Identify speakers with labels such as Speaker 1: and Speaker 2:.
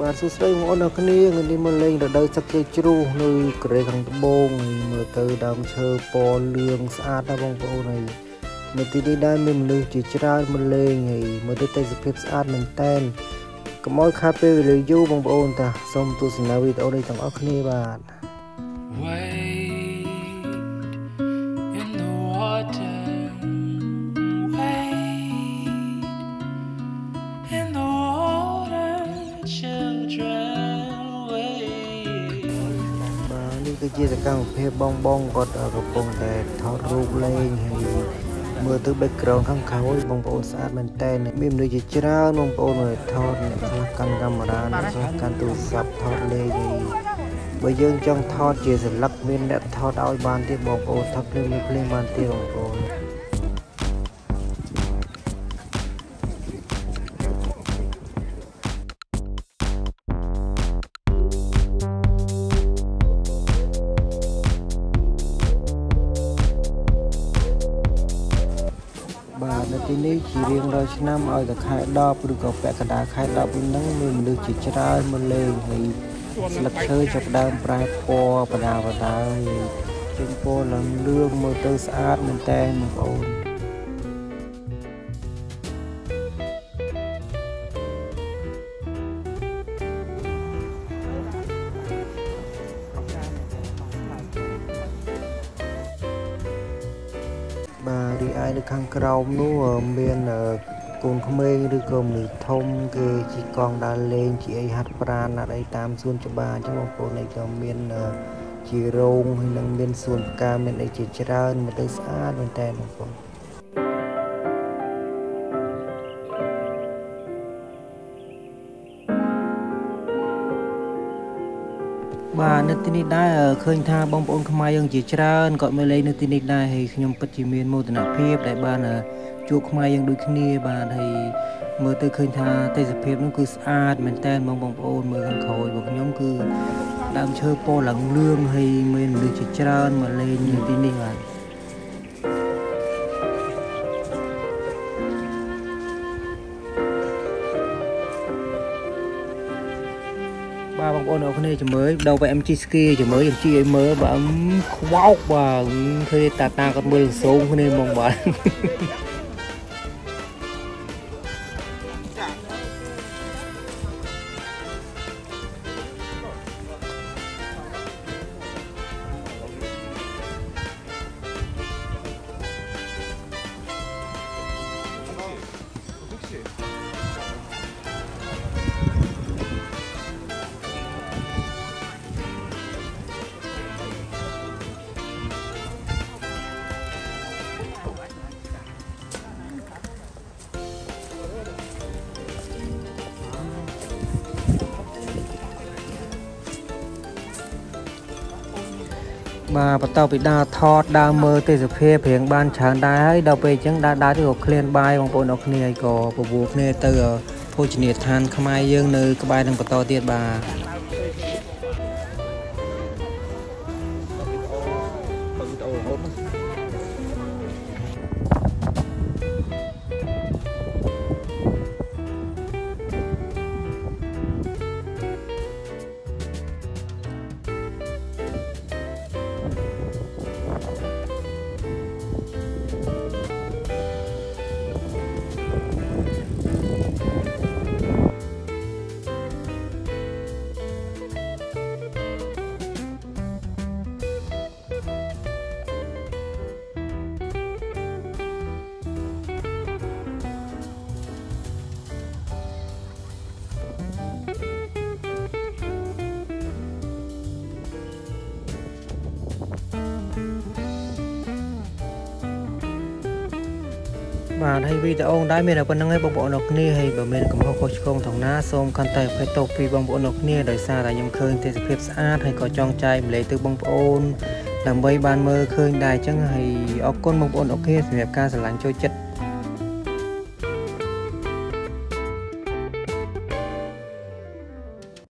Speaker 1: បាទសួស្តីបងប្អូនអរគ្នាថ្ងៃនេះមកលេងរដូវសឹកជើជ្រូសនៅកូរ៉េខាងត្បូងហើយមើលទៅដើមឈើពណ៌លឿងស្អាតណាបងប្អូនហើយនៅទីនេះដែរមានមនុស្សជាច្រើនមកលេងហើយមើលទៅទេសភាពស្អាតមែនតែនកុំឲ្យខាតពេលវេលាយូរបងប្អូនតាសូមទស្សនាវីដេអូនេះទាំងអស់គ្នាបាទ
Speaker 2: Wade
Speaker 1: ជាសកម្មភាពបងបងគាត់កំពុងតែថតរូបលេងហើយមើលទៅ background ខាងក្រោយបងប្អូនស្អាតមែនតើមានមនុស្សជាច្រើនបងប្អូនមកថតអ្នកខ្លះកាន់កាមេរ៉ាអ្នកខ្លះកាន់ទូរស័ព្ទថតលេងហើយបើយើងចង់ថតជាសន្លឹកមានអ្នកថតឲ្យបានទៀតបងប្អូនថតភ្លាមៗភ្លាមបានទៀតបងប្អូន ទនៅទីនេះជារៀងរាល់ឆ្នាំឲ្យតែខែ10ឬក៏ពាក់កណ្ដាលខែ10ហ្នឹងមានមនុស្សជាច្រើនមកលេងហើយស្លឹកឈើចាប់ផ្ដើមប្រែពណ៌បដាបដាហើយចេញពណ៌ឡើងលឿងមើលទៅស្អាតមែនតើបងប្អូន បាទរីឯនៅខាងក្រោមនោះមានកូនក្មេងឬក៏មនុស្សធំ គេជិះកង់ដើរលេងជាអីហាត់ប្រាណណាត់អីតាមសួនច្បារអញ្ចឹងបងប្អូននេះក៏មានជារោងហើយនឹងមានសួនផ្កាមានអីជាច្រើនមើលទៅស្អាតមែនតើបងប្អូន បាទនៅទីនេះដែរឃើញថាបងប្អូនខ្មែរយើងជាច្រើនគាត់មកលេងនៅទីនេះដែរហើយខ្ញុំពិតជាមានមោទនភាពដែលបានជួបខ្មែរយើងដូចគ្នាបាទហើយមើលទៅឃើញថាទេសភាពនោះគឺស្អាតមែនតើបងបងប្អូនមើលខាងក្រោយរបស់ខ្ញុំគឺដើមឈើពណ៌ឡើងលឿងហើយមានមនុស្សជាច្រើនមកលេងនៅទីនេះបាទ បាទបងប្អូនអរគ្នាជំរឿដល់ទៅ MG Ski ជំរឿ MG ឲ្យមើលបាទខ្វោកបាទឃើញតាតាគាត់មើលសូងគ្នាហ្មងបាទ បាទបន្តពីដើរថតដើរមើលទេសភាពរៀងបានច្រើនដែរហើយដល់ពេលអញ្ចឹងដើរដើរទៅក៏ឃ្លានបាយបងប្អូនអរគ្នាហើយក៏ពពោះគ្នាទៅភោជនីយដ្ឋានខ្មែរយើងនៅក្បែរនឹងបន្តទៀតបាទ បាទហើយវីដេអូដែរមានតែប៉ុណ្្នឹងឯងបងប្អូនអរគ្នាហើយបើមានកំហុសខុសឆ្គងទាំងណាសូមខន្តីអភ័យទោសពីបងប្អូនអរគ្នាដោយសារតែខ្ញុំឃើញទេសភាពស្អាតហើយក៏ចង់ចែកម្លែកទៅបងប្អូនដើម្បីបានមើលឃើញដែរអញ្ចឹងហើយអរគុណបងប្អូនអរគ្នាសម្រាប់ការស្រឡាញ់ចូលចិត្ត